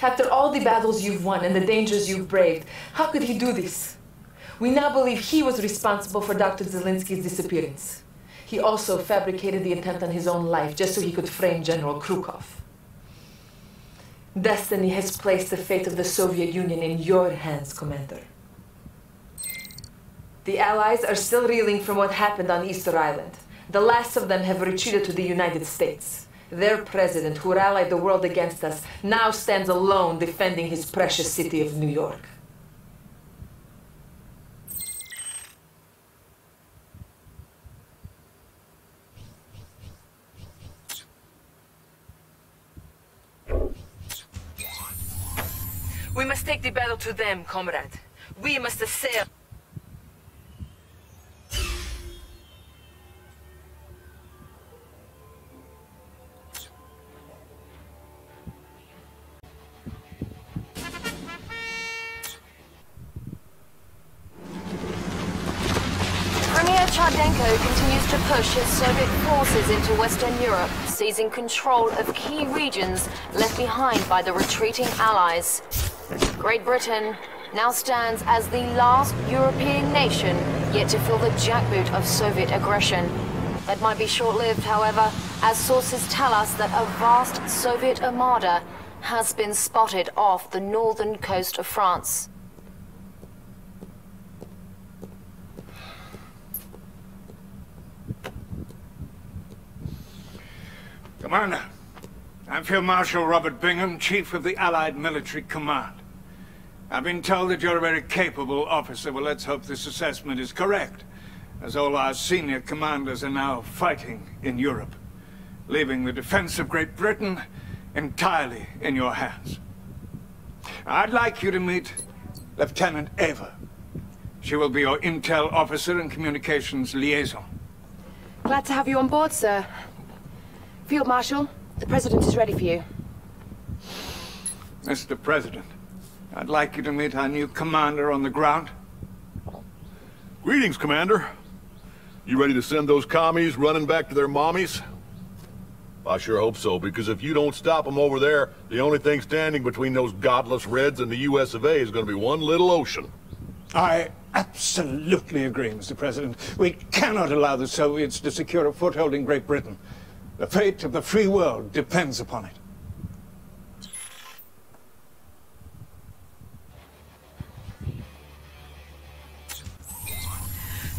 After all the battles you've won and the dangers you've braved, how could he do this? We now believe he was responsible for Dr. Zelinsky's disappearance. He also fabricated the attempt on his own life just so he could frame General Krukov. Destiny has placed the fate of the Soviet Union in your hands, Commander. The Allies are still reeling from what happened on Easter Island. The last of them have retreated to the United States. Their president, who rallied the world against us, now stands alone defending his precious city of New York. We must take the battle to them, comrade. We must assail. Cherdenko continues to push his Soviet forces into Western Europe, seizing control of key regions left behind by the retreating Allies. Great Britain now stands as the last European nation yet to feel the jackboot of Soviet aggression. That might be short-lived, however, as sources tell us that a vast Soviet armada has been spotted off the northern coast of France. Commander, I'm Field Marshal Robert Bingham, Chief of the Allied Military Command. I've been told that you're a very capable officer. Well, let's hope this assessment is correct, as all our senior commanders are now fighting in Europe, leaving the defense of Great Britain entirely in your hands. I'd like you to meet Lieutenant Ava. She will be your intel officer and communications liaison. Glad to have you on board, sir. Field Marshal, the President is ready for you. Mr. President, I'd like you to meet our new commander on the ground. Greetings, Commander. You ready to send those commies running back to their mommies? I sure hope so, because if you don't stop them over there, the only thing standing between those godless Reds and the US of A is going to be one little ocean. I absolutely agree, Mr. President. We cannot allow the Soviets to secure a foothold in Great Britain. The fate of the free world depends upon it.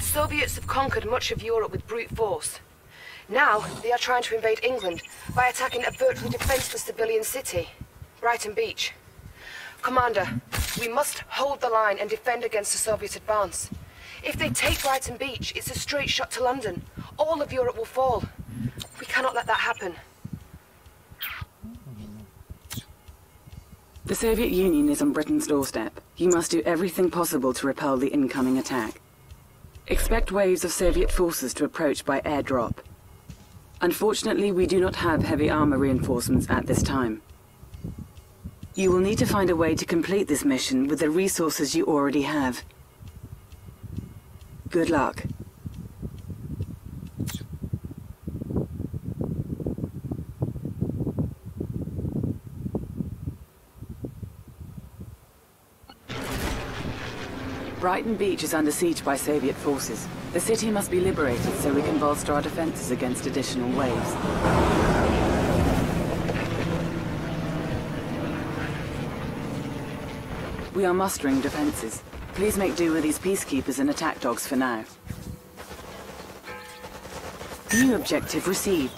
Soviets have conquered much of Europe with brute force. Now, they are trying to invade England by attacking a virtually defenseless civilian city, Brighton Beach. Commander, we must hold the line and defend against the Soviet advance. If they take Brighton Beach, it's a straight shot to London. All of Europe will fall. We cannot let that happen. The Soviet Union is on Britain's doorstep. You must do everything possible to repel the incoming attack. Expect waves of Soviet forces to approach by airdrop. Unfortunately, we do not have heavy armor reinforcements at this time. You will need to find a way to complete this mission with the resources you already have. Good luck. Brighton Beach is under siege by Soviet forces. The city must be liberated so we can bolster our defenses against additional waves. We are mustering defenses. Please make do with these peacekeepers and attack dogs for now. New objective received.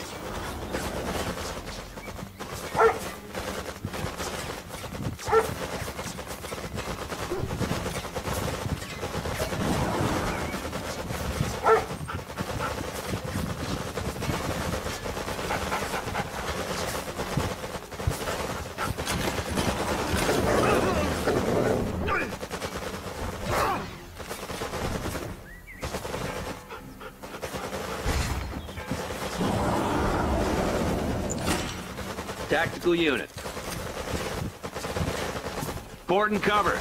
Tactical unit. Port and cover.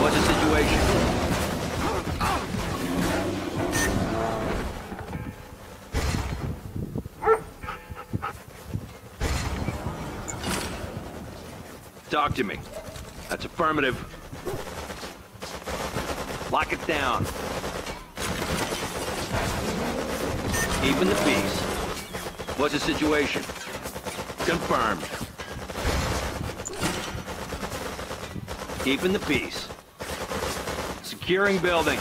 What's the situation? Talk to me. That's affirmative. Lock it down. Even the peace. What's the situation? Confirmed. Keeping the peace. Securing building.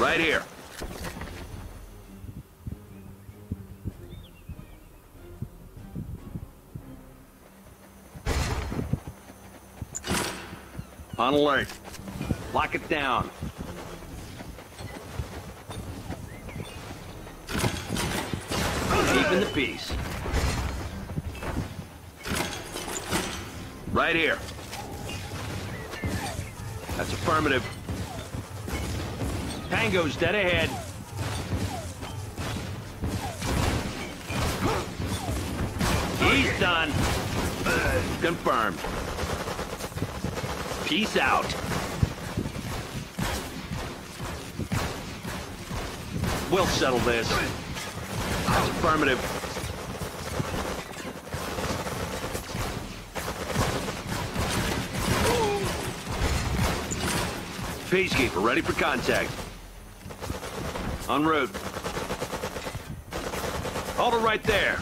Right here. On alert. Lock it down. Keeping the peace. Right here. That's affirmative. Tango's dead ahead. He's done. Confirmed. Peace out. We'll settle this. Affirmative. Peacekeeper, ready for contact. En route. Hold it right there.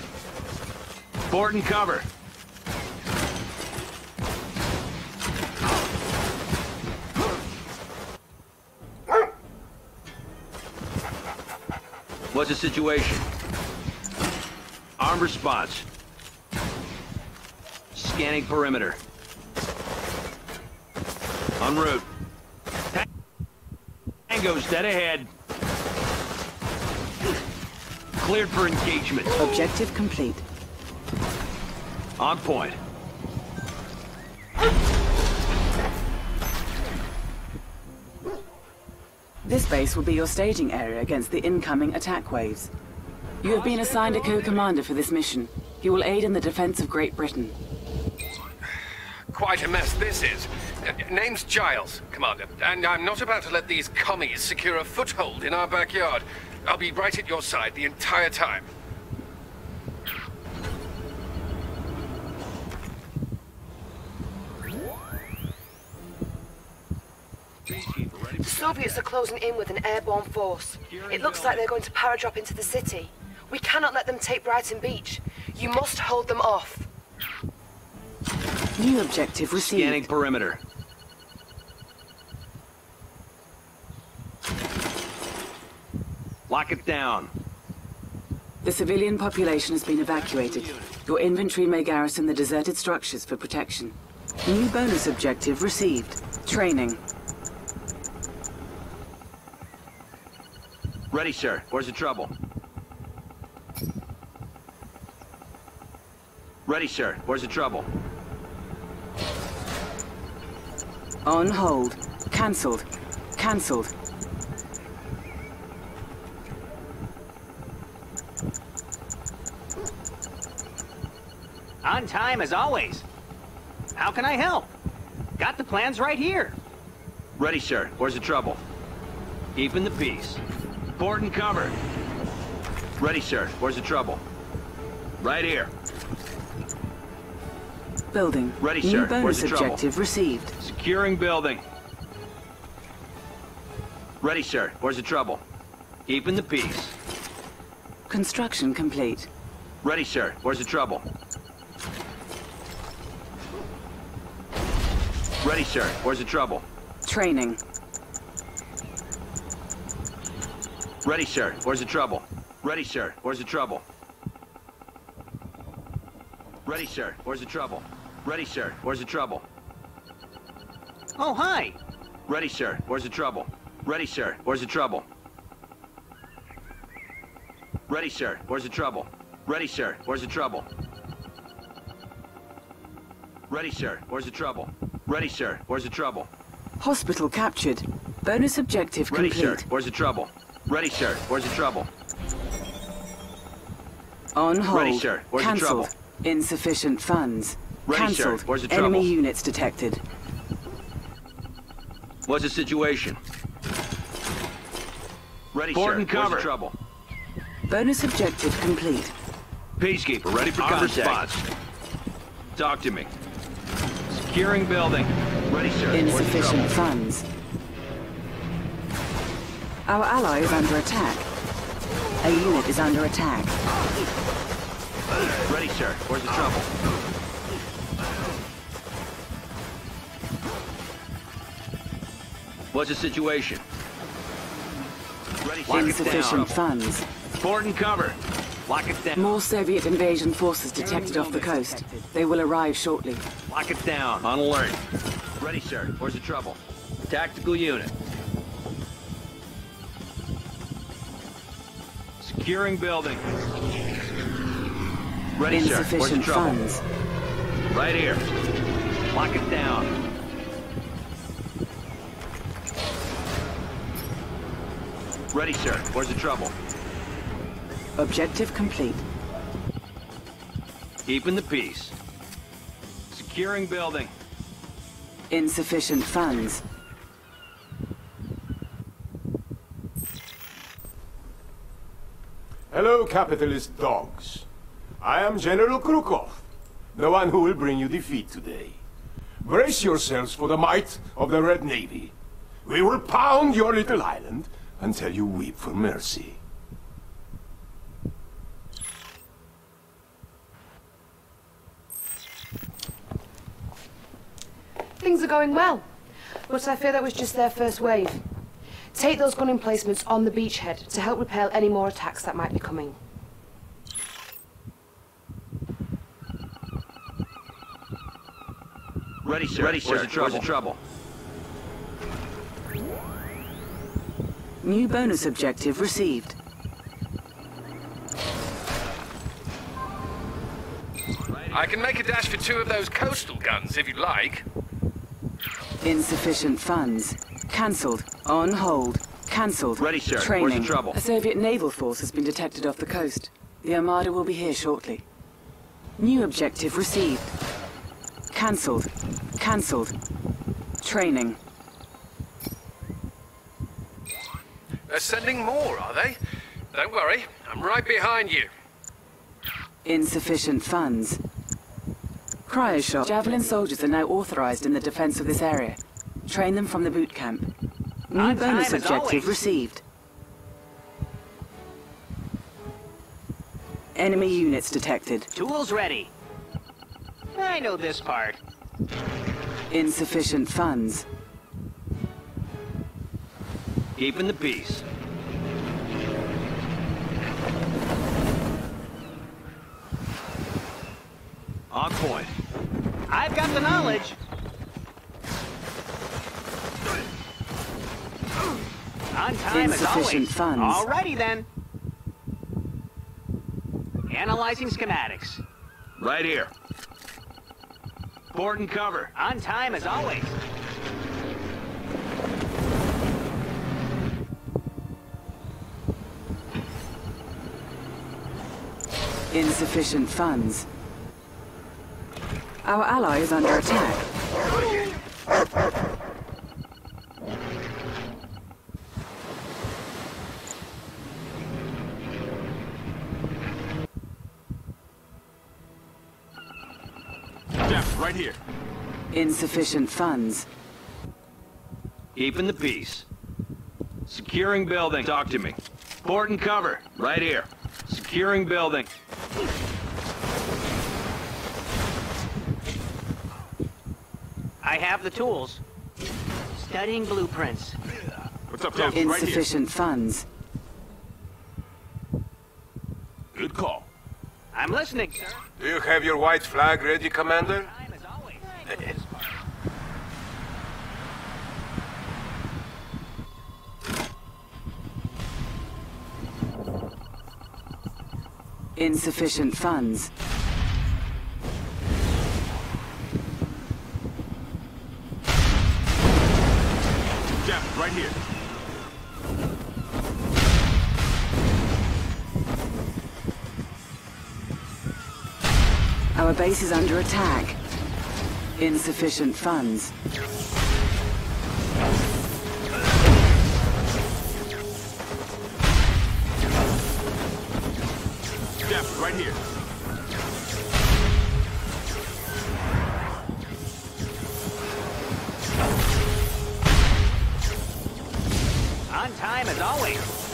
Fort and cover. What's the situation? Armed response. Scanning perimeter. En route. Tango's dead ahead. Cleared for engagement. Objective complete. On point. This base will be your staging area against the incoming attack waves. You have been assigned a co-commander for this mission. You will aid in the defense of Great Britain. Quite a mess this is. Uh, name's Giles, Commander, and I'm not about to let these commies secure a foothold in our backyard. I'll be right at your side the entire time. The Soviets are closing in with an airborne force. It looks like they're going to paradrop into the city. We cannot let them take Brighton Beach. You must hold them off. New objective Scanning received. perimeter. Lock it down. The civilian population has been evacuated. Your inventory may garrison the deserted structures for protection. New bonus objective received. Training. Ready, sir. Where's the trouble? Ready, sir. Where's the trouble? On hold. Cancelled. Cancelled. On time as always. How can I help? Got the plans right here. Ready, sir. Where's the trouble? Keeping the peace. Port and cover. Ready, sir. Where's the trouble? Right here. Building. Ready, New sir. Where's bonus the trouble? received. Securing building. Ready, sir. Where's the trouble? Keeping the peace. Construction complete. Ready, sir. Where's the trouble? Ready, sir. Where's the trouble? Training. Ready, sir. Where's the trouble? Ready, sir. Where's the trouble? Ready, sir. Where's the trouble? Ready, sir. Where's the trouble? Oh, hi. Ready, sir. Where's the trouble? Ready, sir. Where's the trouble? Ready, sir. Where's the trouble? Ready, sir. Where's the trouble? Ready, sir. Where's the trouble? Ready, sir. Where's the trouble? Hospital captured. Bonus objective complete. Ready, sir. Where's the trouble? Ready, sir. Where's the trouble? On hold. Ready, sir. Where's the Cancelled. trouble? Insufficient funds. Ready, sir. Cancelled. Where's the Enemy trouble? units detected. What's the situation? Ready, Port sir. and Where's cover. the trouble? Bonus objective complete. Peacekeeper, ready for On contact. response. Talk to me. Securing building. Ready, sir. Where's the Insufficient funds. Our ally is under attack. A unit is under attack. Ready, sir. Where's the trouble? What's the situation? Ready, sir. Insufficient down. funds. Port and cover. Lock it down. More Soviet invasion forces detected off the coast. They will arrive shortly. Lock it down. On alert. Ready, sir. Where's the trouble? Tactical unit. Securing building. Ready, sir. Where's the Insufficient trouble? funds. Right here. Lock it down. Ready, sir. Where's the trouble? Objective complete. Keeping the peace. Securing building. Insufficient funds. Hello, capitalist dogs. I am General Krukov, the one who will bring you defeat today. Brace yourselves for the might of the Red Navy. We will pound your little island until you weep for mercy. Things are going well, but I fear that was just their first wave. Take those gun emplacements on the beachhead to help repel any more attacks that might be coming. Ready, sir. Ready, sir. Where's the trouble? Where's the trouble? New bonus objective received. I can make a dash for two of those coastal guns if you like. Insufficient funds. Cancelled. On hold. Cancelled. Ready, sir. Where's the Training. trouble? A Soviet naval force has been detected off the coast. The Armada will be here shortly. New objective received. Cancelled. Cancelled. Training. They're sending more, are they? Don't worry, I'm right behind you. Insufficient funds. Cryoshock. Javelin soldiers are now authorized in the defense of this area. Train them from the boot camp. New On bonus objective always. received. Enemy units detected. Tools ready. I know this part. Insufficient funds. Keeping the peace. On point. I've got the knowledge. On time as always. funds. Alrighty then. Analyzing schematics. Right here. Port and cover. On time as always. Insufficient funds. Our ally is under attack. Jeff, right here. Insufficient funds. Keeping the peace. Securing building. Talk to me. Port and cover. Right here. Securing building. Have the tools. Studying blueprints. What's up, Jeff? Right. Insufficient funds. Good call. I'm listening, sir. Do you have your white flag ready, Commander? Time as always. I know this part. Insufficient funds. base is under attack. Insufficient funds. Def, right here. On time as always.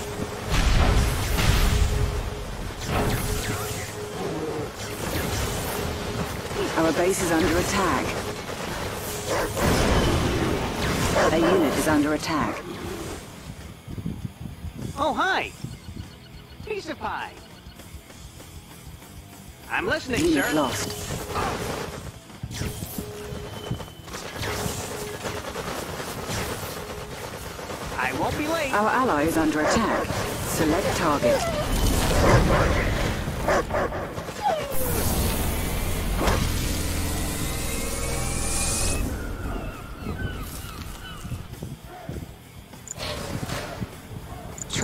Base is under attack. A unit is under attack. Oh, hi. Piece of pie. I'm listening, Unit sir. lost. I won't be late. Our ally is under attack. Select target.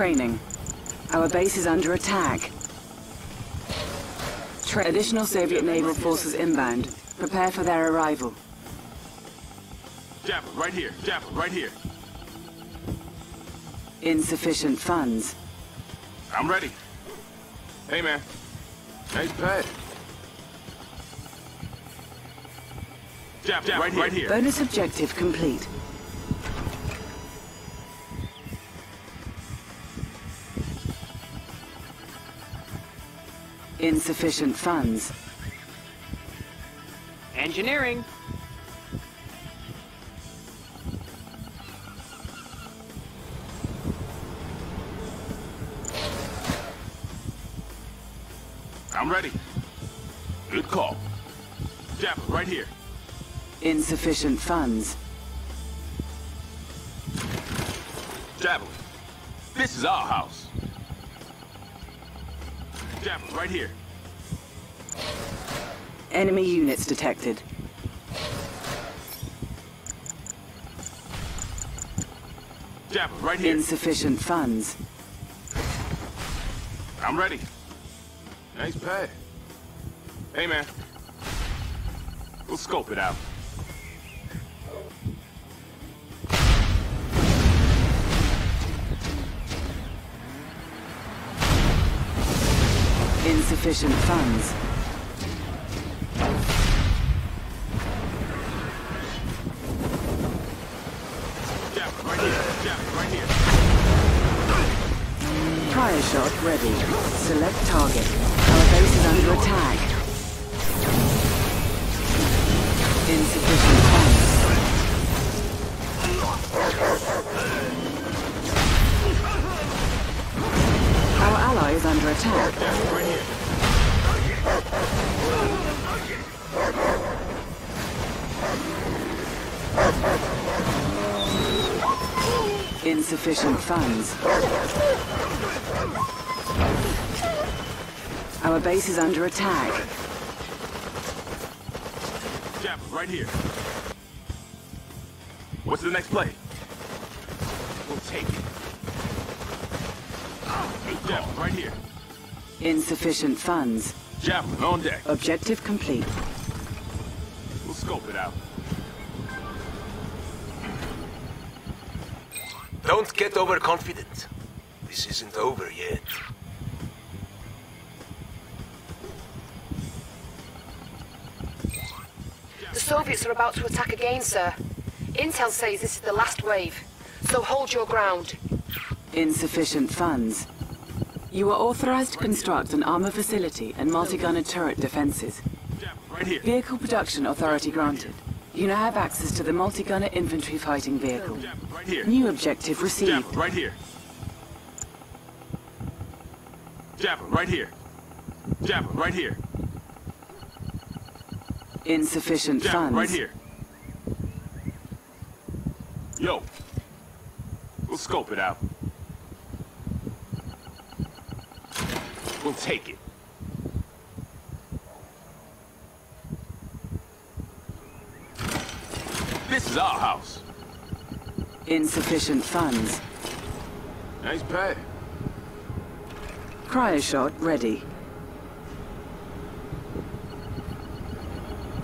Training. Our base is under attack. Tra- additional Soviet naval forces inbound. Prepare for their arrival. Javelin, right here. Javelin, right here. Insufficient funds. I'm ready. Hey, man. Nice pad. Jab, jab, right, right here. Bonus objective complete. Insufficient funds. Engineering. I'm ready. Good call. Javelin, right here. Insufficient funds. Javelin. This is our house. Javelin, right here. Enemy units detected. Javelin, right here. Insufficient funds. I'm ready. Nice pad. Hey, man. We'll scope it out. Insufficient funds. Funds. Our base is under attack. Javelin, right here. What's the next play? We'll take it. Javelin, right here. Insufficient funds. Javelin, on deck. Objective complete. Overconfident. This isn't over yet. The Soviets are about to attack again, sir. Intel says this is the last wave, so hold your ground. Insufficient funds. You are authorized to construct an armor facility and multi-gunner turret defenses. Right. Vehicle production authority granted. You now have access to the multi-gunner infantry fighting vehicle. Right here. New objective received. Javelin, right here. Javelin, right here. Javelin, right here. Insufficient Javelin, funds. right here. Yo. We'll scope it out. We'll take it. This is our house. Insufficient funds. Nice pad. Cryoshock ready.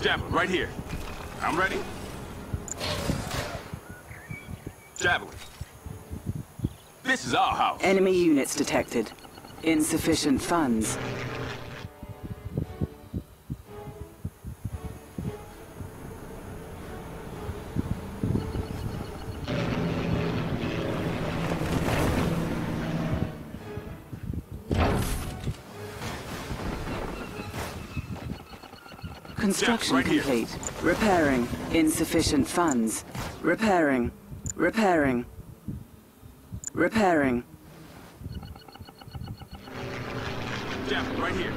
Javelin, right here. I'm ready. Javelin. This is our house. Enemy units detected. Insufficient funds. Construction right here. complete. Repairing. Insufficient funds. Repairing. Repairing. Repairing. Jeff, right here.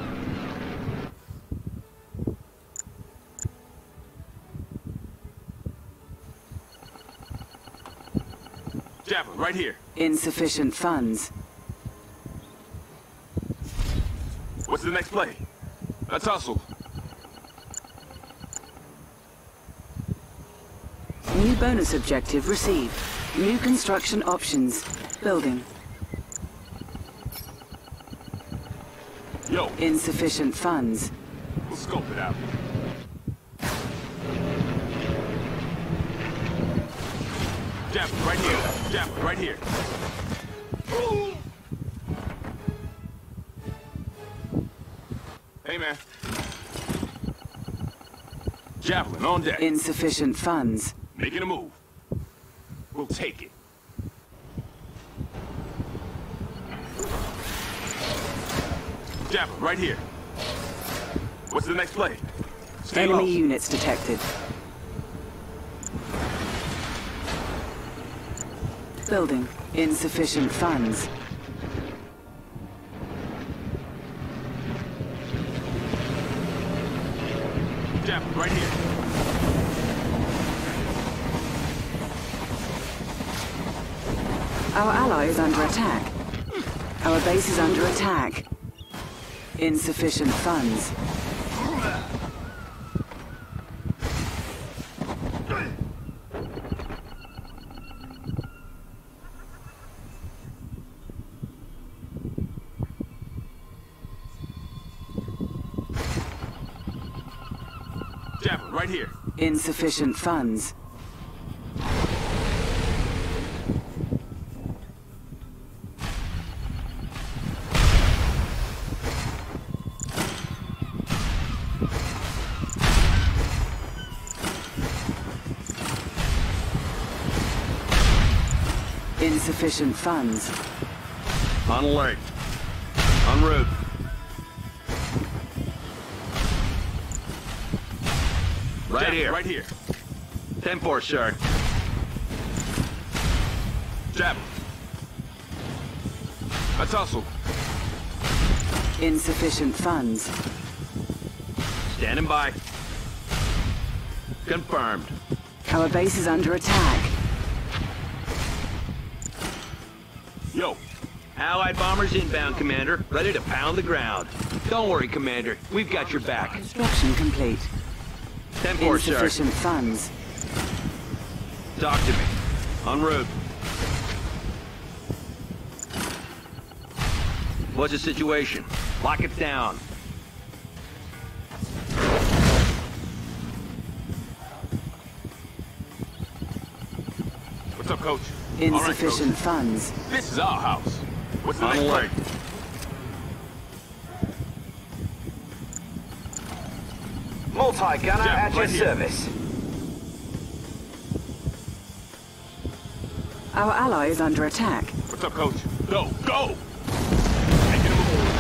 Javelin, right here. Insufficient funds. What's the next play? Let's hustle. New bonus objective received. New construction options. Building. Yo, Insufficient funds. we'll scope it out. Javelin, right here. Javelin, right here. Hey, man. Javelin, on deck. Insufficient funds. Making a move. We'll take it. Javelin, right here. What's the next play? Stay Enemy low. units detected. Building. Insufficient funds. Javelin, right here. Our ally is under attack. Our base is under attack. Insufficient funds. Javelin, right here. Insufficient funds. Insufficient funds. On alert. En route. Right Javelin, here. right here. 10-4, sir. Javelin. Let's hustle. Insufficient funds. Standing by. Confirmed. Our base is under attack. Allied bombers inbound, Commander. Ready to pound the ground. Don't worry, Commander. We've got your back. Construction complete. 10-4, sir. Insufficient funds. Talk to me. En route. What's the situation? Lock it down. What's up, Coach? All right, Coach. Insufficient funds. This is our house. What's the On next alert. play? Multi-gunner Jeff, at your here. service. Our ally is under attack. What's up, Coach? Go, go!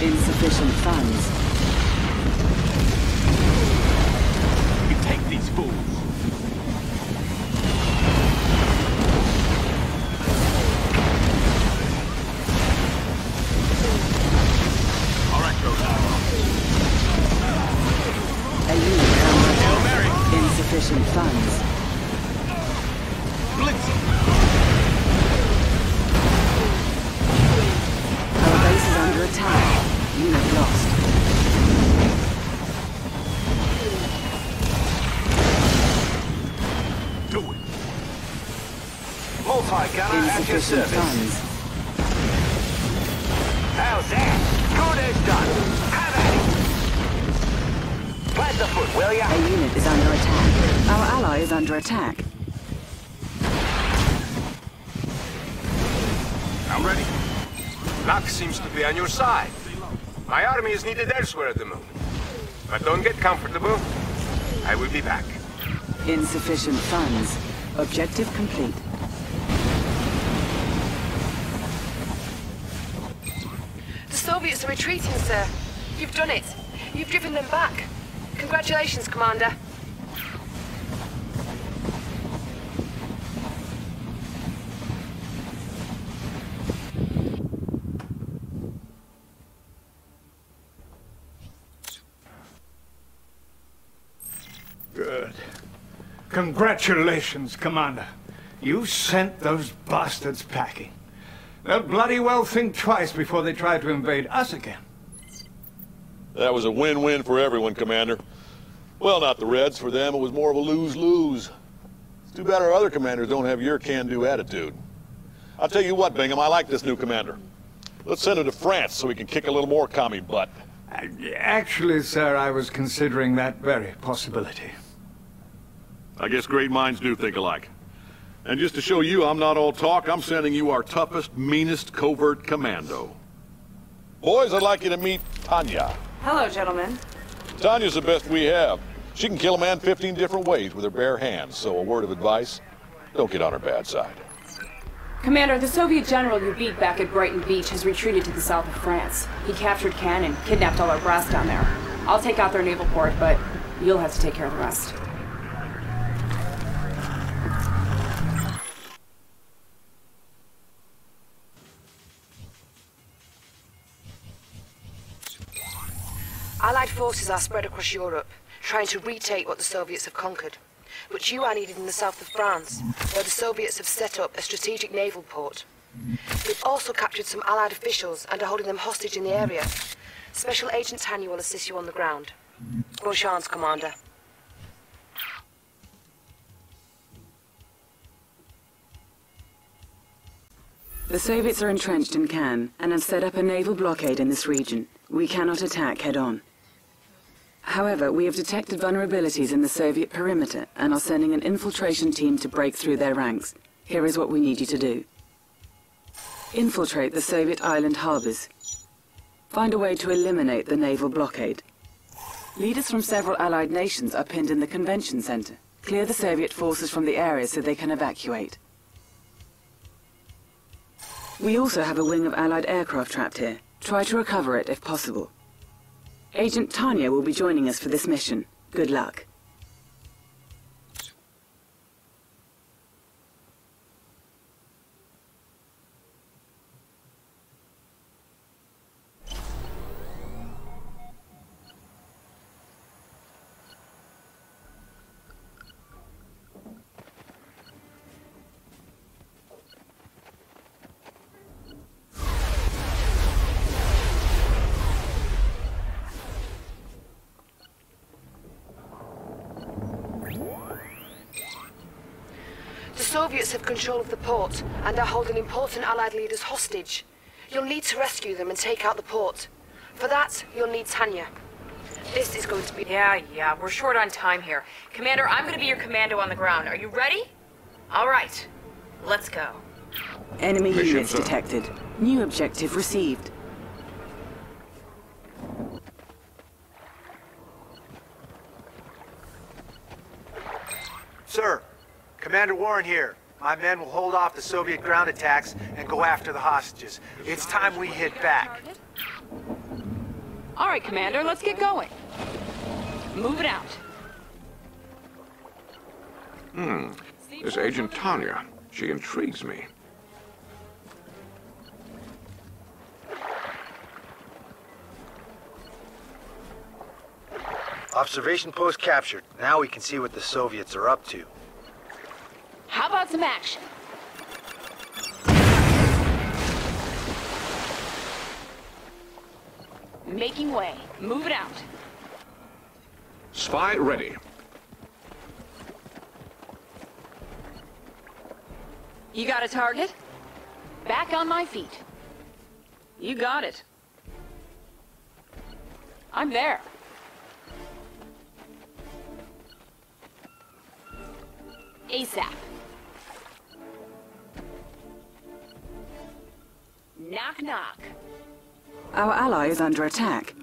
Insufficient funds. At your service. funds. How's that? Good as done. Have at it. Plant the foot, will ya? A unit is under attack. Our ally is under attack. I'm ready. Luck seems to be on your side. My army is needed elsewhere at the moment. But don't get comfortable. I will be back. Insufficient funds. Objective complete. The Soviets are retreating, sir. You've done it. You've driven them back. Congratulations, Commander. Good. Congratulations, Commander. You sent those bastards packing. They'll bloody well think twice before they try to invade us again. That was a win-win for everyone, Commander. Well, not the Reds. For them, it was more of a lose-lose. It's too bad our other commanders don't have your can-do attitude. I'll tell you what, Bingham, I like this new commander. Let's send him to France so we can kick a little more commie butt. Uh, actually, sir, I was considering that very possibility. I guess great minds do think alike. And just to show you I'm not all talk, I'm sending you our toughest, meanest covert commando. Boys, I'd like you to meet Tanya. Hello, gentlemen. Tanya's the best we have. She can kill a man 15 different ways with her bare hands, so a word of advice, don't get on her bad side. Commander, the Soviet general you beat back at Brighton Beach has retreated to the south of France. He captured Cannes and kidnapped all our brass down there. I'll take out their naval port, but you'll have to take care of the rest. Allied forces are spread across Europe, trying to retake what the Soviets have conquered. But you are needed in the south of France, where the Soviets have set up a strategic naval port. They've also captured some Allied officials and are holding them hostage in the area. Special Agent Tanya will assist you on the ground. Bonne chance, Commander. The Soviets are entrenched in Cannes and have set up a naval blockade in this region. We cannot attack head-on. However, we have detected vulnerabilities in the Soviet perimeter and are sending an infiltration team to break through their ranks. Here is what we need you to do. Infiltrate the Soviet island harbors. Find a way to eliminate the naval blockade. Leaders from several allied nations are pinned in the convention center. Clear the Soviet forces from the area so they can evacuate. We also have a wing of allied aircraft trapped here. Try to recover it if possible. Agent Tanya will be joining us for this mission. Good luck. The Soviets have control of the port and are holding important Allied leaders hostage. You'll need to rescue them and take out the port. For that, you'll need Tanya. This is going to be... Yeah, yeah, we're short on time here. Commander, I'm gonna be your commando on the ground. Are you ready? All right, let's go. Enemy Mission, units sir. detected. New objective received. Sir, Commander Warren here. My men will hold off the Soviet ground attacks and go after the hostages. It's time we hit back. All right, Commander, let's get going. Move it out. Hmm. This Agent Tanya. She intrigues me. Observation post captured. Now we can see what the Soviets are up to. How about some action? Making way. Move it out. Spy ready. You got a target? Back on my feet. You got it. I'm there. ASAP. Knock knock. Our ally is under attack.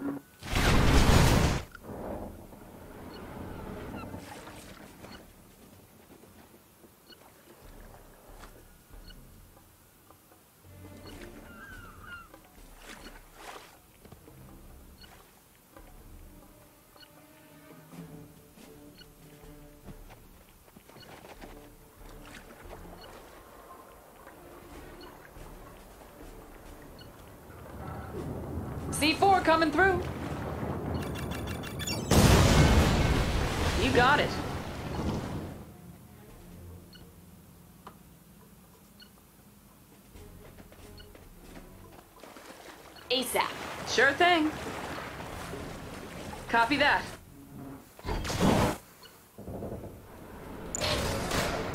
C4 coming through. You got it. ASAP. Sure thing. Copy that.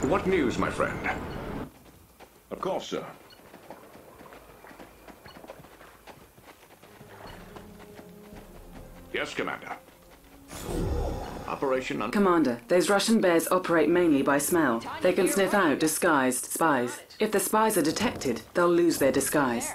What news, my friend? Of course, sir. Yes, Commander. Operation Un- Commander, those Russian bears operate mainly by smell. They can sniff out disguised spies. If the spies are detected, they'll lose their disguise.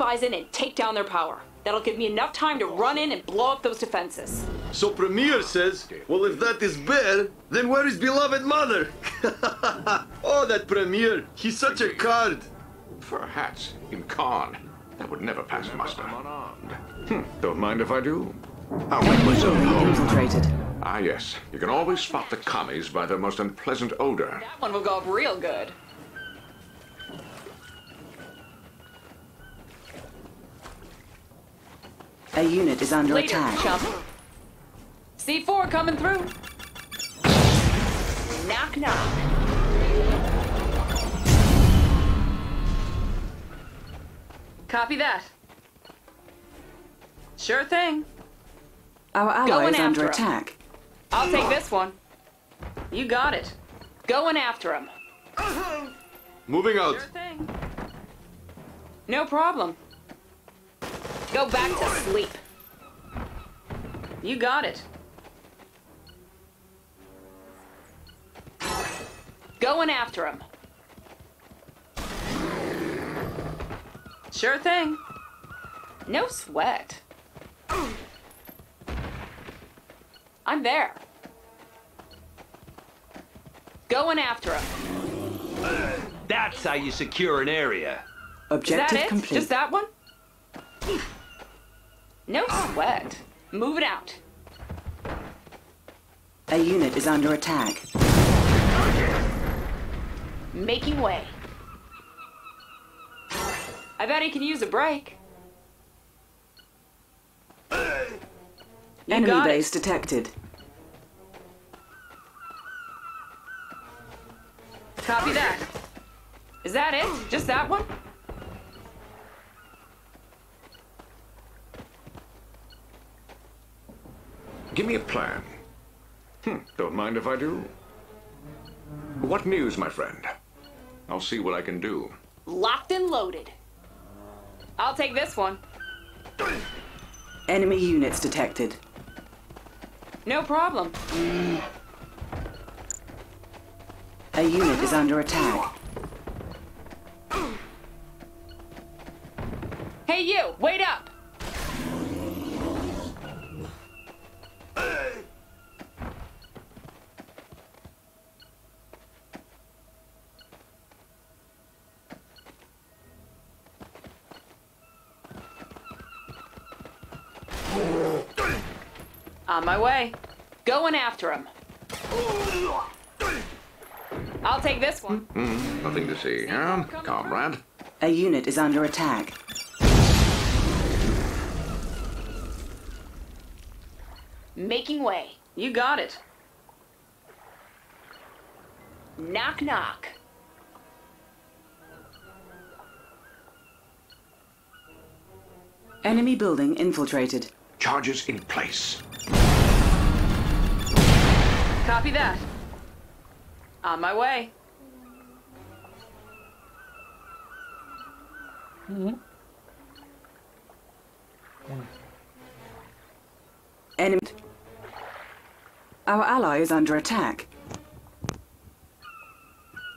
Spies in and take down their power. That'll give me enough time to run in and blow up those defenses. So Premier says, well, if that is Bear, then where is beloved mother? oh, that Premier. He's such a card. Perhaps in Khan. That would never pass muster. Hmm, don't mind if I do. I'll make myself known. Infiltrated. Ah, yes. You can always spot the commies by their most unpleasant odor. That one will go up real good. A unit is under Later, attack. chump. C4 coming through. Knock knock. Copy that. Sure thing. Our ally Going is under after 'em. attack. I'll take this one. You got it. Going after him. Moving out. Sure thing. No problem. Go back to sleep. You got it. Going after him. Sure thing. No sweat. I'm there. Going after him. That's how you secure an area. Objective Is that it? complete. Just that one? No sweat. Move it out. A unit is under attack. Making way. I bet he can use a break. You Enemy got it. base detected. Copy that. Is that it? Just that one? Give me a plan. Hmm, don't mind if I do. What news, my friend? I'll see what I can do. Locked and loaded. I'll take this one. Enemy units detected. No problem. A unit is under attack. Hey, you! Wait up! On my way. Going after him. I'll take this one. Hmm, nothing to see here, comrade. A unit is under attack. Making way. You got it. Knock knock. Enemy building infiltrated. Charges in place. Copy that. On my way. Hmm. Enemy. Our ally is under attack.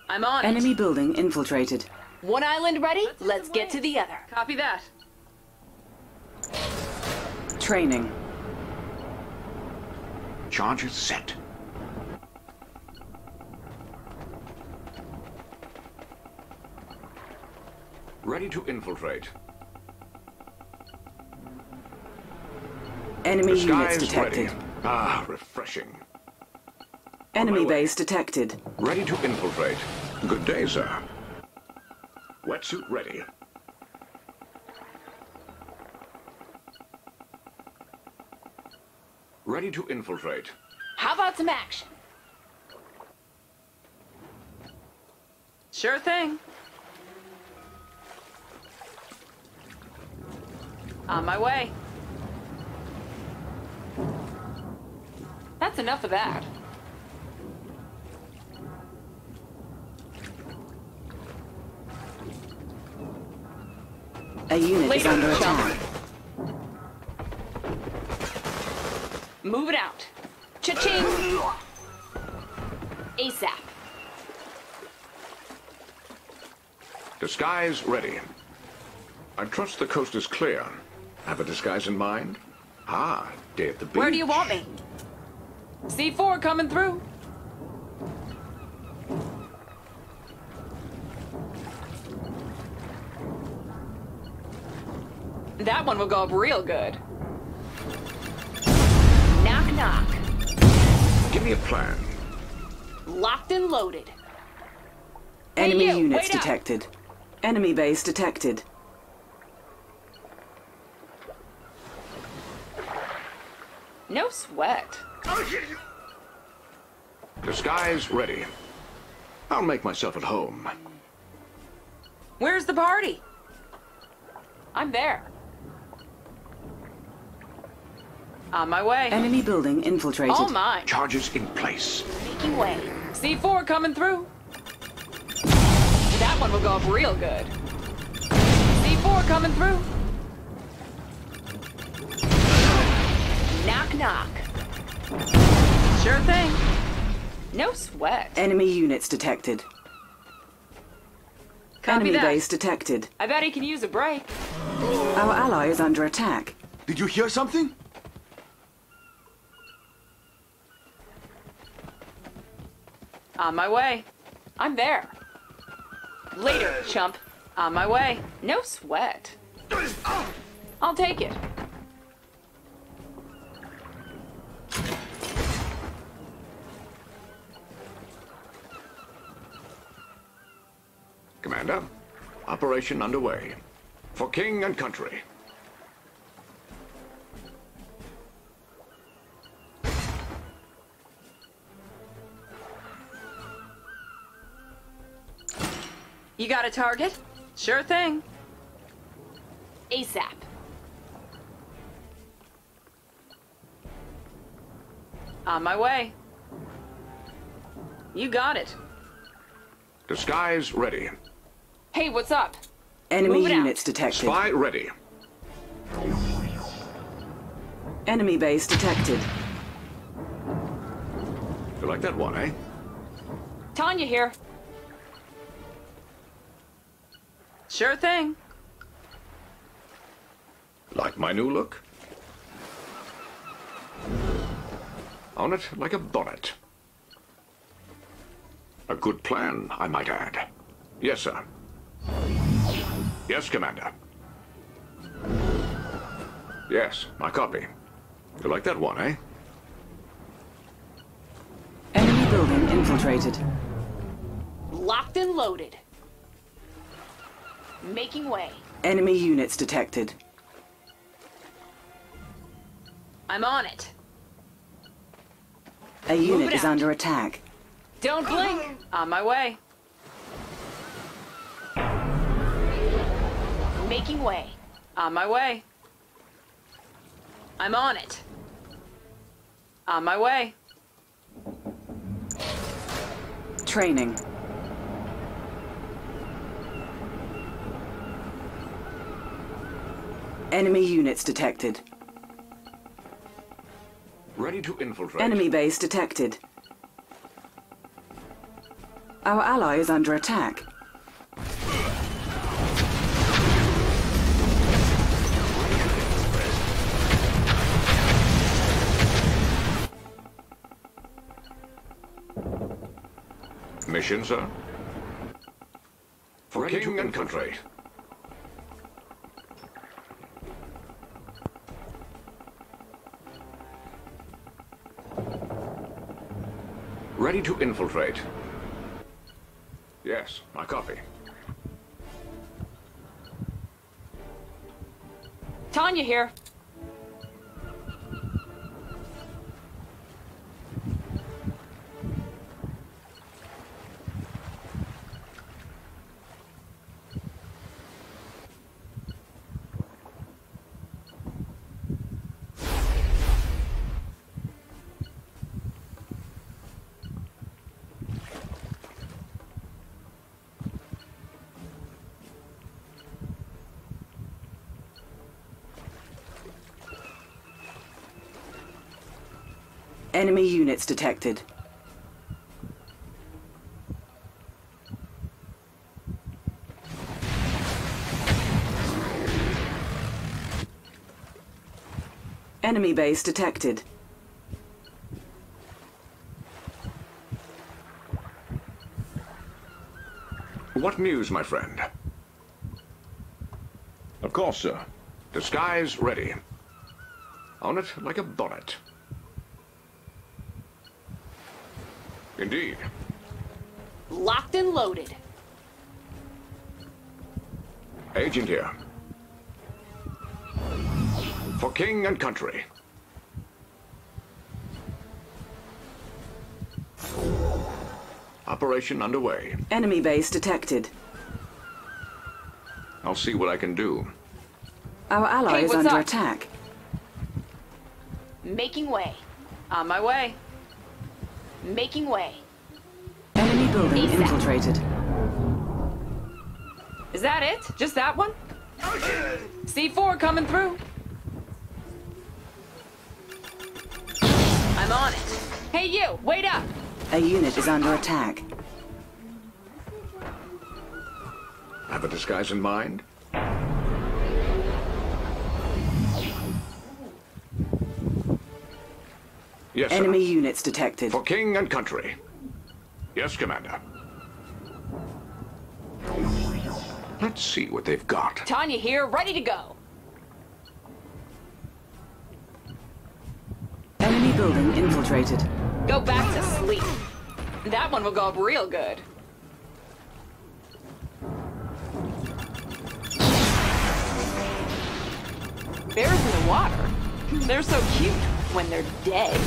I'm on Enemy it. building infiltrated. One island ready? Let's, Let's get to the other. Copy that. Training. Charges set. Ready to infiltrate. Enemy units detected. Ready. Ah, refreshing. Enemy base detected. Ready to infiltrate. Good day, sir. Wetsuit ready. Ready to infiltrate. How about some action? Sure thing. On my way. That's enough of that. A unit is Later, under chump. attack. Move it out. Cha-ching! ASAP. Disguise ready. I trust the coast is clear. Have a disguise in mind? Ah, day at the beach. Where do you want me? C4 coming through. That one will go up real good. Knock knock. Give me a plan. Locked and loaded. Enemy you, units wait up. detected. Enemy base detected. No sweat. Disguise ready. I'll make myself at home. Where's the party? I'm there. On my way. Enemy building infiltrated. All mine. Charges in place. Making way. C4 coming through. That one will go up real good. C4 coming through. Knock knock. Sure thing. No sweat. Enemy units detected. Copy Enemy that. base detected. I bet he can use a break. Our ally is under attack. Did you hear something? On my way. I'm there. Later, chump. On my way. No sweat. I'll take it. Commander, operation underway. For king and country. You got a target? Sure thing. ASAP. On my way. You got it. Disguise ready. Hey, what's up? Enemy Move it out. units detected. Spy ready. Enemy base detected. You like that one, eh? Tanya here. Sure thing. Like my new look? On it like a bonnet. A good plan, I might add. Yes, sir. Yes, Commander. Yes, I copy. You like that one, eh? Enemy building infiltrated. Locked and loaded. Making way. Enemy units detected. I'm on it. A Move unit it is out. under attack. Don't blink. On my way. Making way. On my way. I'm on it. On my way. Training. Enemy units detected. Ready to infiltrate. Enemy base detected. Our ally is under attack. Mission, sir? For Ready king to and country. Ready to infiltrate. Yes, I copy. Tanya here. Enemy units detected. Enemy base detected. What news, my friend? Of course, sir. Disguise ready. On it like a bonnet. Indeed. Locked and loaded. Agent here. For king and country. Operation underway. Enemy base detected. I'll see what I can do. Our ally Hey, is under up? attack. Making way. On my way. Making way. Enemy building ASAP. infiltrated. Is that it? Just that one? C4 coming through. I'm on it. Hey you, wait up! A unit is under attack. Have a disguise in mind? Yes, sir. Enemy units detected. For king and country. Yes, Commander. Let's see what they've got. Tanya here, ready to go. Enemy building infiltrated. Go back to sleep. That one will go up real good. Bears in the water. They're so cute when they're dead.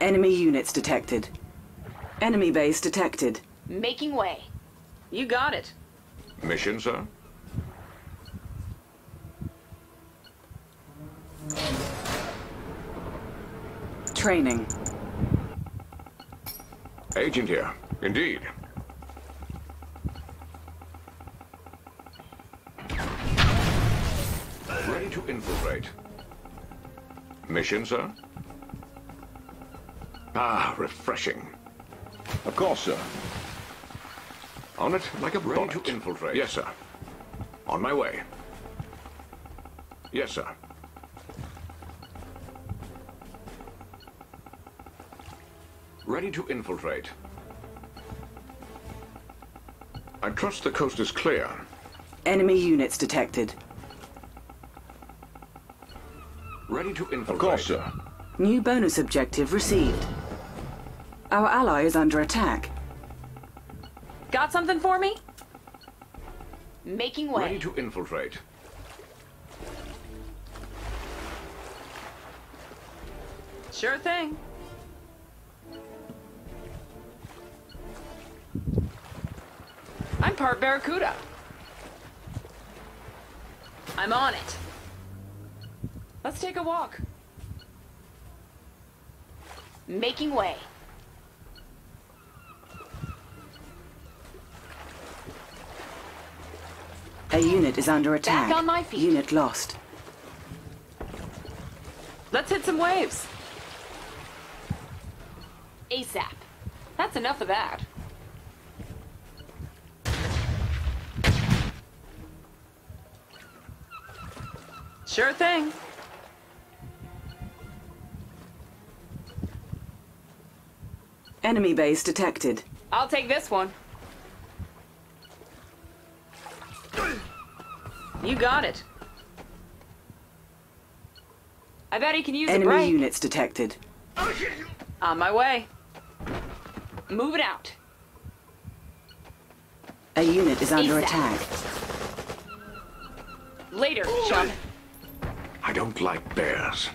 Enemy units detected. Enemy base detected. Making way. You got it. Mission, sir? Training. Agent here. Indeed. Ready to infiltrate. Mission, sir? Ah, refreshing. Of course, sir. On it like a Ready to infiltrate. Yes, sir. On my way. Yes, sir. Ready to infiltrate. I trust the coast is clear. Enemy units detected. Ready to infiltrate. Of course, sir. New bonus objective received. Our ally is under attack. Got something for me? Making way. Ready to infiltrate. Sure thing. I'm part Barracuda. I'm on it. Let's take a walk. Making way. A unit is under attack. on my feet. Unit lost. Let's hit some waves. ASAP. That's enough of that. Sure thing. Enemy base detected. I'll take this one. You got it. I bet he can use a Enemy break. units detected. On my way. Move it out. A unit is under ASAP. attack. Later, chum. I don't like bears.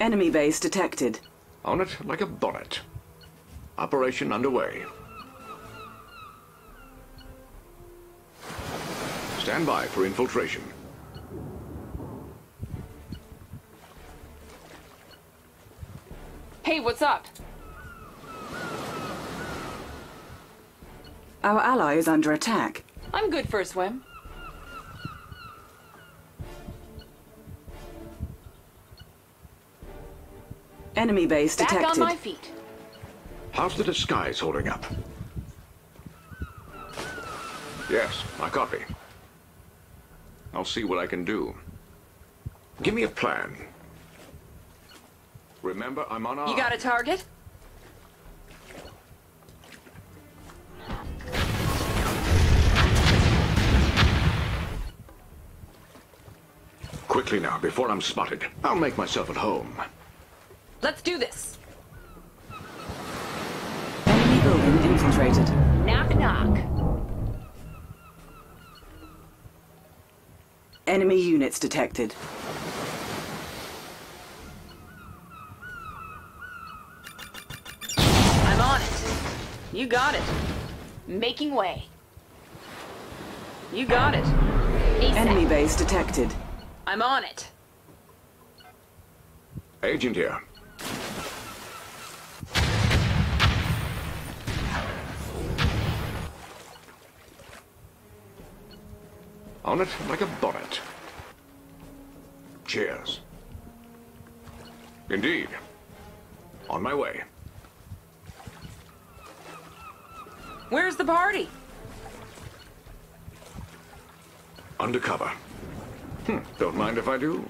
Enemy base detected. On it like a bonnet. Operation underway. Stand by for infiltration. Hey, what's up? Our ally is under attack. I'm good for a swim. Enemy base Back detected. on my feet. How's the disguise holding up? Yes, I copy. I'll see what I can do. Give me a plan. Remember, I'm on You got a target? Quickly now, before I'm spotted. I'll make myself at home. Let's do this. Enemy building infiltrated. Knock, knock. Enemy units detected. I'm on it. You got it. Making way. You got it. ASAP. Enemy base detected. I'm on it. Agent here. On it like a bonnet. Cheers. Indeed. On my way. Where's the party? Undercover. Hmm, don't mind if I do.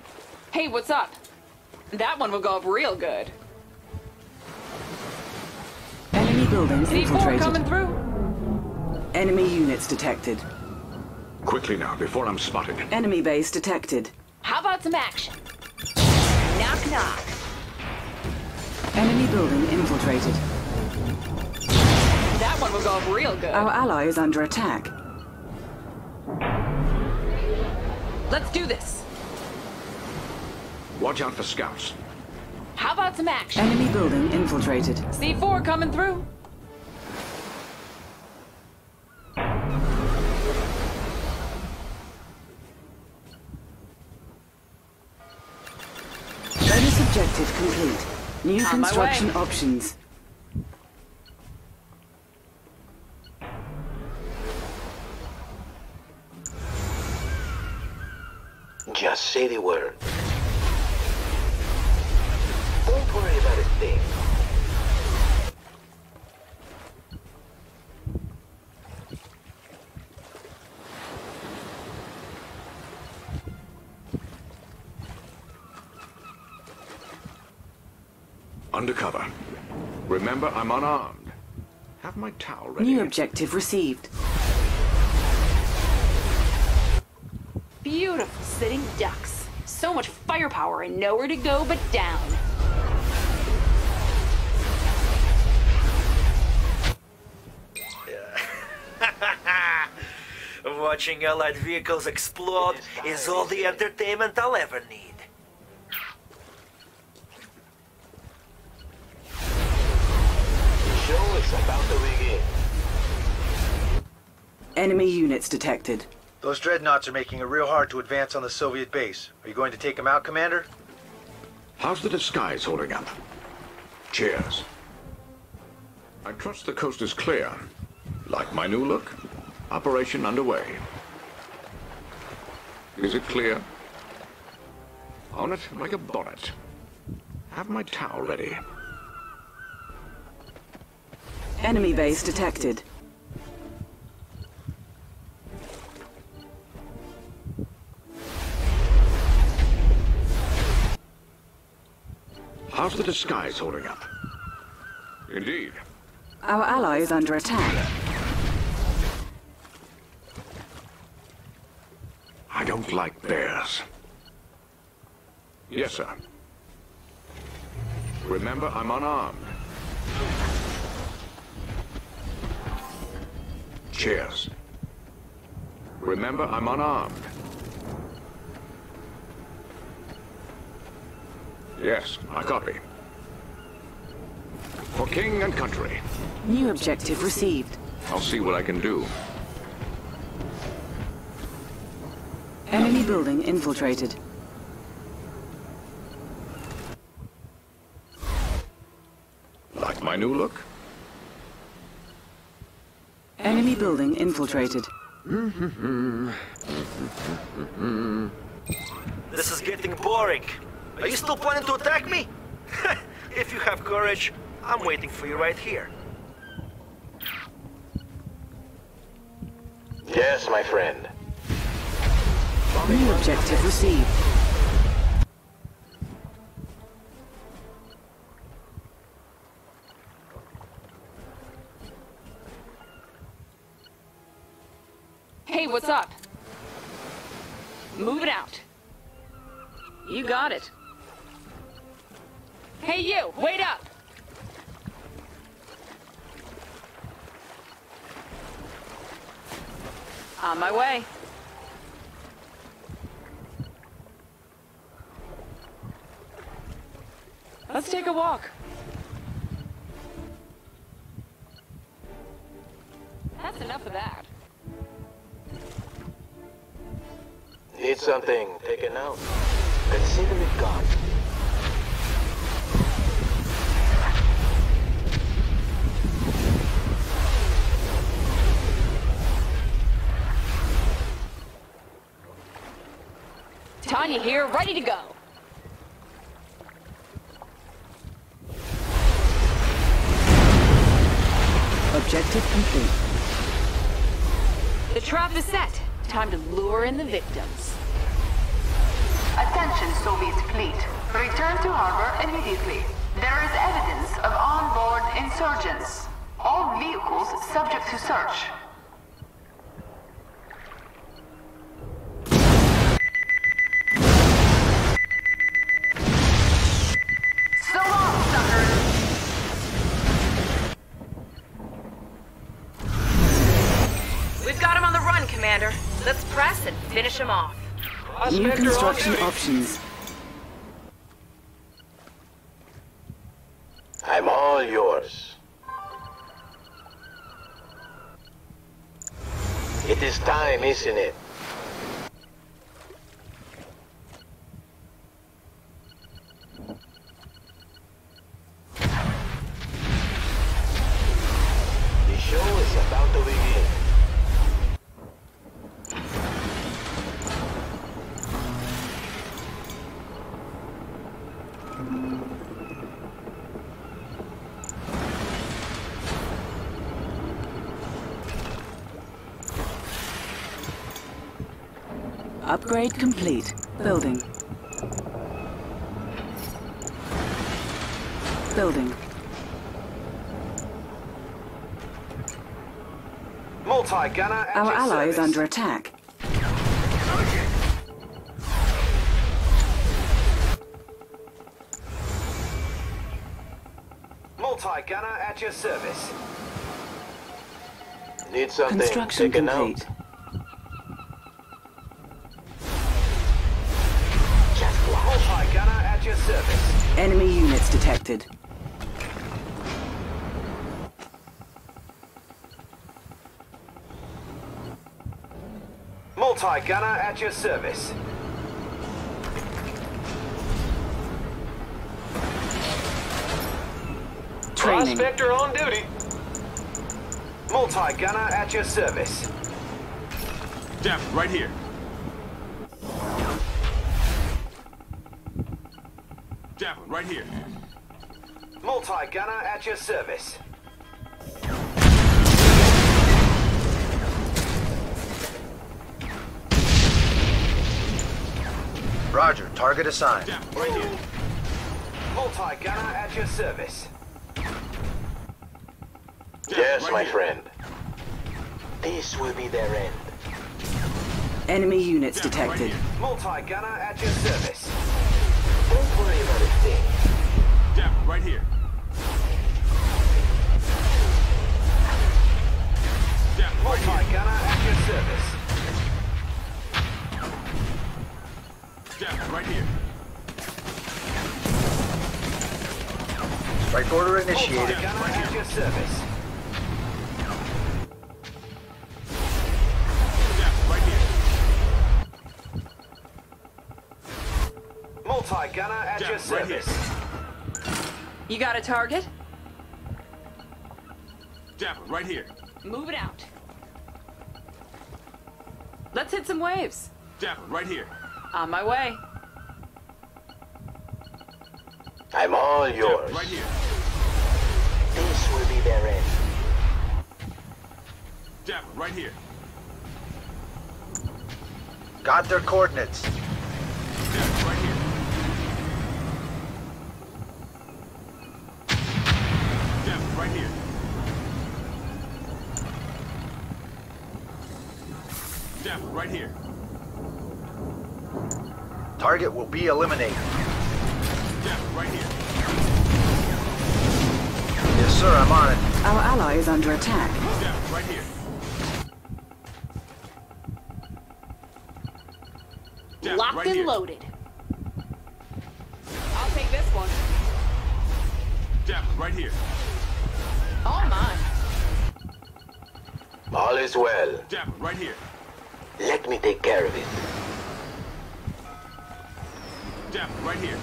Hey, what's up? That one will go up real good. Enemy building C4 infiltrated. coming through. Enemy units detected. Quickly now, before I'm spotted. Enemy base detected. How about some action? Knock, knock. Enemy building infiltrated. That one will go up real good. Our ally is under attack. Let's do this. Watch out for scouts. How about some action? Enemy building infiltrated. C4 coming through. Bonus objective complete. New On construction options. Just say the word. Thing. Undercover. Remember, I'm unarmed. Have my towel ready. New objective received. Beautiful sitting ducks. So much firepower and nowhere to go but down. Watching Allied vehicles explode is all the entertainment I'll ever need. The show is about to begin. Enemy units detected. Those dreadnoughts are making it real hard to advance on the Soviet base. Are you going to take them out, Commander? How's the disguise holding up? Cheers. I trust the coast is clear. Like my new look? Operation underway. Is it clear? On it like a bonnet. Have my towel ready. Enemy base detected. How's the disguise holding up? Indeed. Our ally is under attack. I don't like bears. Yes, sir. Remember, I'm unarmed. Cheers. Remember, I'm unarmed. Yes, I copy. For king and country. New objective received. I'll see what I can do. Enemy building infiltrated. Like my new look? Enemy building infiltrated. This is getting boring. Are you still planning to attack me? if you have courage, I'm waiting for you right here. Yes, my friend. New objective received. Hey, what's up? Move it out. You got it. Hey, you! Wait up! On my way. Let's take a walk. That's enough of that. Need something taken out? Consider it gone. Tanya here, ready to go. Objective complete. The trap is set. Time to lure in the victims. Attention, Soviet fleet. Return to harbor immediately. There is evidence of onboard insurgents. All vehicles subject to search. Let's press and finish him off. New construction options. I'm all yours. It is time, isn't it? Upgrade complete. Building. Building. Multi-gunner at Our your ally is under attack. Multi-gunner at your service. Need something Construction taken complete. Multi-gunner at your service. Training. Prospector on duty. Multi-gunner at your service. Jeff, right here. Javelin, right here. Multi-gunner at your service. Roger, target assigned. Right here. Multi-gunner at your service. Yes, my friend. This will be their end. Enemy units detected. Multi-gunner at your service. Don't worry about a thing. Dapper, right here. Dapper, right here. Multi-gunner at your service. Right here. Strike order initiated. Multi-gunner at your service. Right. Multi-gunner at your Dapper, right service. You got a target? Dapper, right here. Move it out. Let's hit some waves. Dapper, right here. On my way. I'm all Dapper, yours. right here. This will be their end. Dapper, right here. Got their coordinates. Dapper, right here. Dapper, right here. Dapper, right here. Target will be eliminated. Ally is under attack. Dapper, right here. Dapper, Locked right and here. loaded. I'll take this one. Dapper, right here. All mine. All is well. Dapper, right here. Let me take care of it. Dapper, right here.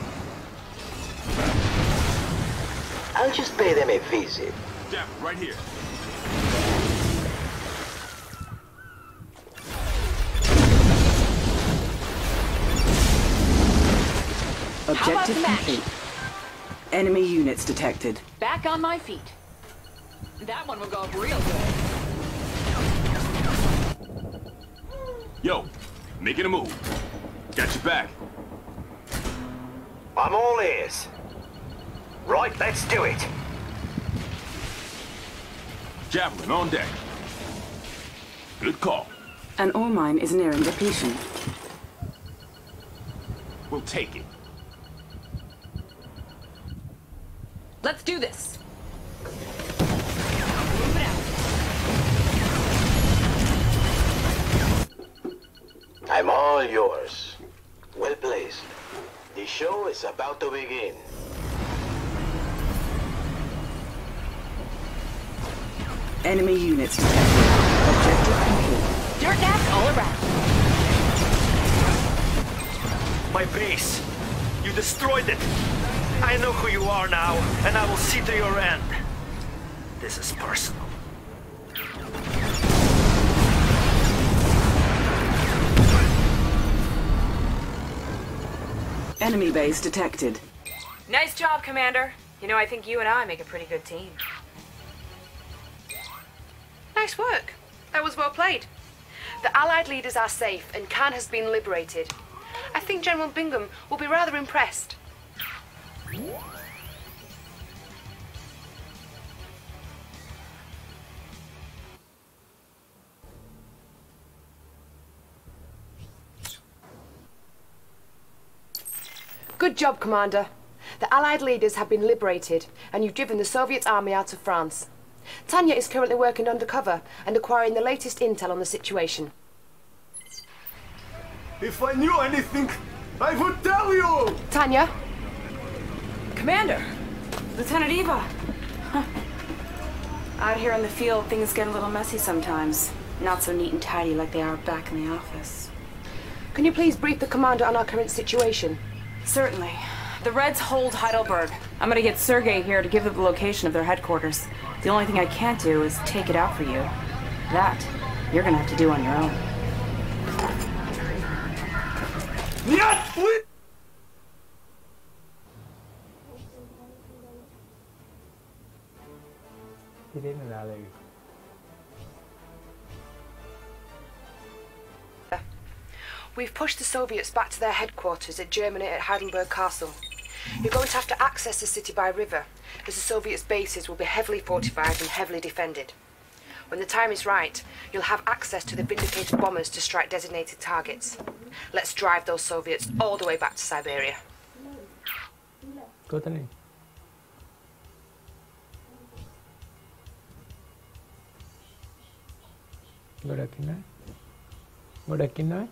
I'll just pay them a visit. Dapper, right here. Objective the match? complete. Enemy units detected. Back on my feet. That one will go up real good. Yo, making a move. Got your back. I'm all ears. Right, let's do it. Javelin on deck. Good call. An ore mine is nearing depletion. We'll take it. Let's do this. Move it out. I'm all yours. Well placed. The show is about to begin. Enemy units detected. Objective complete. Dirt nap all around. My base. You destroyed it. I know who you are now, and I will see to your end. This is personal. Enemy base detected. Nice job, Commander. You know, I think you and I make a pretty good team. Nice work. That was well played. The Allied leaders are safe, and Cannes has been liberated. I think General Bingham will be rather impressed. Good job, Commander. The Allied leaders have been liberated, and you've driven the Soviet army out of France. Tanya is currently working undercover and acquiring the latest intel on the situation. If I knew anything, I would tell you! Tanya? Commander! Lieutenant Eva! Huh. Out here in the field, things get a little messy sometimes. Not so neat and tidy like they are back in the office. Can you please brief the commander on our current situation? Certainly. The Reds hold Heidelberg. I'm gonna get Sergei here to give them the location of their headquarters. The only thing I can't do is take it out for you. That, you're gonna have to do on your own. Please! He didn't allow you. We've pushed the Soviets back to their headquarters at Germany at Heidelberg Castle. You're going to have to access the city by river, as the Soviets' bases will be heavily fortified and heavily defended. When the time is right, you'll have access to the Vindicator bombers to strike designated targets. Let's drive those Soviets all the way back to Siberia. Nói. Godakin nói.